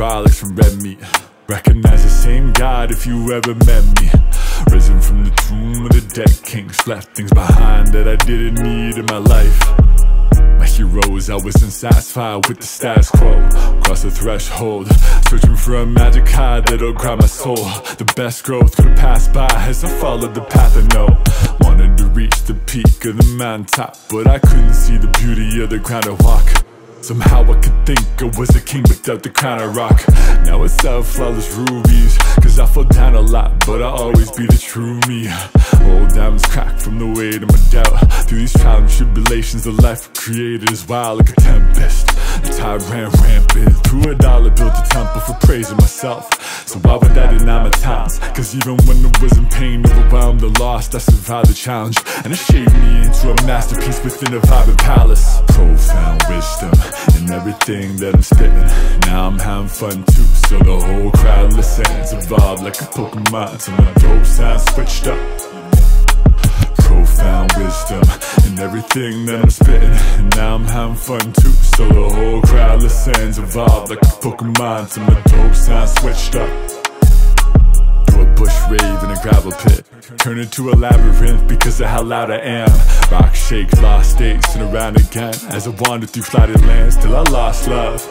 symbolics from red meat. Recognize the same God if you ever met me. Risen from the tomb of the dead kings, left things behind that I didn't need in my life. My heroes, I wasn't satisfied with the status quo. Cross the threshold, searching for a magic high that'll grab my soul. The best growth could've passed by as I followed the path I know. Wanted to reach the peak of the mountaintop, but I couldn't see the beauty of the ground I walk. Somehow I could think I was a king without the crown I rock. Now it's out flawless rubies Cause I fall down a lot but I'll always be the true me. Old diamonds crack from the weight of my doubt. Through these trials and tribulations the life created is wild like a tempest Ran rampant Through a dollar built a temple for praising myself So why would I deny my? Cause even when I was in pain, overwhelmed and lost I survived the challenge And it shaped me into a masterpiece within a vibrant palace Profound wisdom in everything that I'm spitting. Now I'm having fun too, so the whole crowd listens. Evolve like a Pokemon till my dope sound switched up. Profound wisdom in everything that I'm spitting. And now I'm having fun too, so the whole crowd listens. Evolve like a Pokemon till my dope sound switched up. Through a bush rave in a gravel pit. Turn into a labyrinth because of how loud I am. Rock shake, lost states and around again. As I wander through flooded lands till I lost love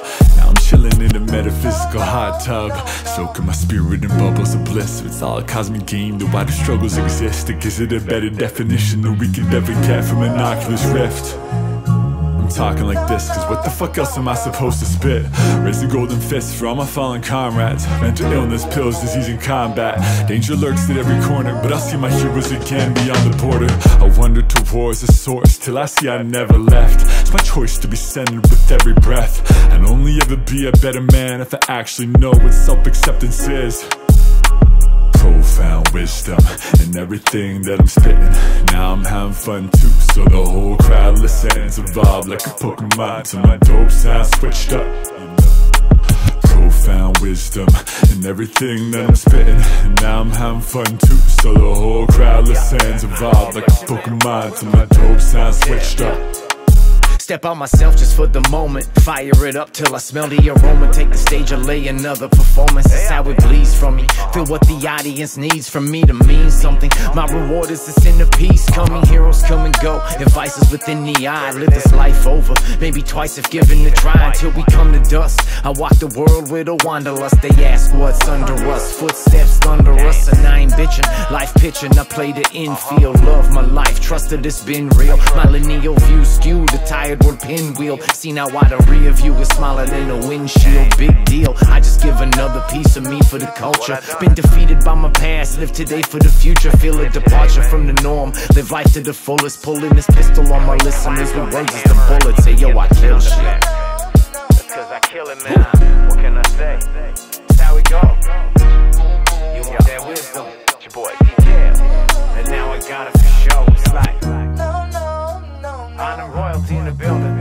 chilling in a metaphysical hot tub Soaking my spirit in bubbles of bliss. It's all a cosmic game, the wider struggles exist. It gives it a better definition than we could ever get from an Oculus Rift. I'm talking like this Cause what the fuck else am I supposed to spit? Raise the golden fist for all my fallen comrades. Mental illness, pills, disease, and combat. Danger lurks at every corner But I'll see my heroes again beyond the border. I wander towards the source Till I see I never left It's my choice to be centered with every breath And only ever be a better man If I actually know what self-acceptance is profound wisdom in everything that I'm spitting. Now I'm having fun too, so the whole crowd listens. Evolve like a Pokemon till my dope sound switched up. Profound wisdom in everything that I'm spitting. Now I'm having fun too, so the whole crowd listens. Evolve like a Pokemon till my dope sound switched up. Step out myself just for the moment. Fire it up till I smell the aroma. Take the stage and lay another performance. That's how it bleeds from me. Feel what the audience needs from me to mean something. My reward is the centerpiece. Coming heroes come and go. Advice is within the eye. Live this life over. Maybe twice if given a try until we come to dust. I walk the world with a wanderlust. They ask what's under us. Footsteps under us. And I ain't. Life pitching. I play the infield. Love my life. Trusted it's been real. My lineal view skewed. The tired cardboard pinwheel See now why the rear view is smaller than a windshield Big deal, I just give another piece of me for the culture Been defeated by my past, live today for the future Feel a departure from the norm, live life to the fullest Pulling this pistol on my listeners with words as the bullets Say yo, I kill shit cause I kill it, man What can I say? That's how we go Royalty in the building.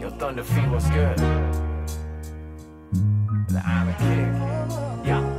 Yo, Thunderfeet, what's good? The Island Kid. Yeah.